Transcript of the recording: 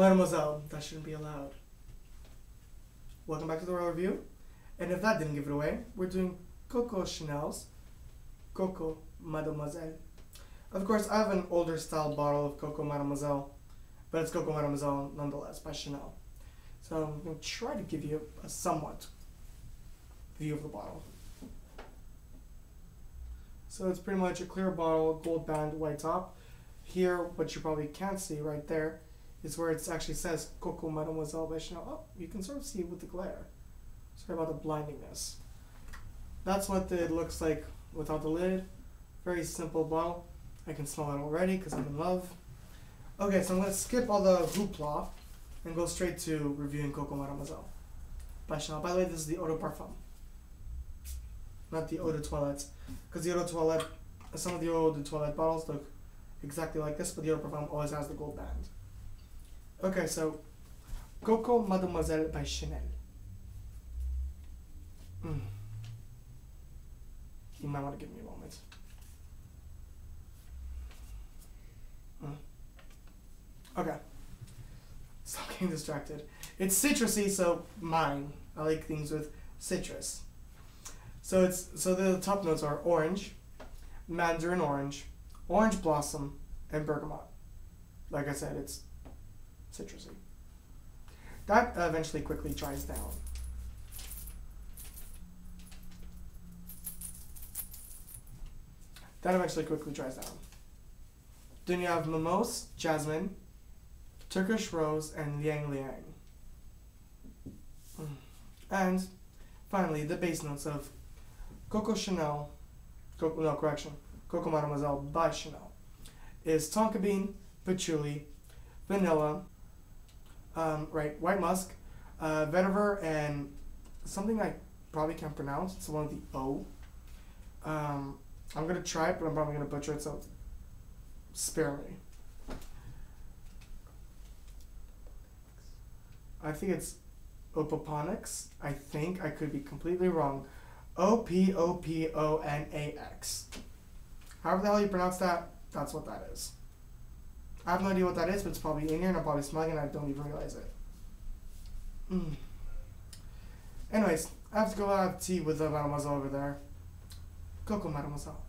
Mademoiselle, that shouldn't be allowed. Welcome back to the Royal Review. And if that didn't give it away, we're doing Coco Chanel's Coco Mademoiselle. Of course, I have an older style bottle of Coco Mademoiselle, but it's Coco Mademoiselle nonetheless by Chanel. So I'm going to try to give you a somewhat view of the bottle. So it's pretty much a clear bottle, gold band, white top. Here, what you probably can't see right there is where it actually says Coco Mademoiselle by Oh, you can sort of see it with the glare. Sorry about the blindingness. That's what it looks like without the lid. Very simple bottle. I can smell it already because I'm in love. Okay, so I'm going to skip all the hoopla and go straight to reviewing Coco Mademoiselle by Chanel. By the way, this is the Eau de Parfum, not the Eau de Toilette. Because the Eau de Toilette, some of the Eau de Toilette bottles look exactly like this, but the Eau de Parfum always has the gold band. Okay, so Coco Mademoiselle by Chanel. Mm. You might want to give me a moment. Mm. Okay. Stop getting distracted. It's citrusy, so mine. I like things with citrus. So it's so the top notes are orange, mandarin orange, orange blossom, and bergamot. Like I said, it's citrusy. That eventually quickly dries down. That eventually quickly dries down. Then you have mimosa, jasmine, Turkish rose, and ylang ylang. Mm. And finally, the base notes of Coco Chanel, Coco, no, correction, Coco Mademoiselle by Chanel, is tonka bean, patchouli, vanilla, um, right, white musk, uh, vetiver, and something I probably can't pronounce. It's one of the O. Um, I'm gonna try it, but I'm probably gonna butcher it, so spare me. I think it's Opoponics. I think I could be completely wrong. O P O P O N A X. However the hell you pronounce that, that's what that is. I have no idea what that is, but it's probably in here and I'm probably smelling it and I don't even realize it. Mm. Anyways, I have to go have tea with the mademoiselle over there. Coco mademoiselle.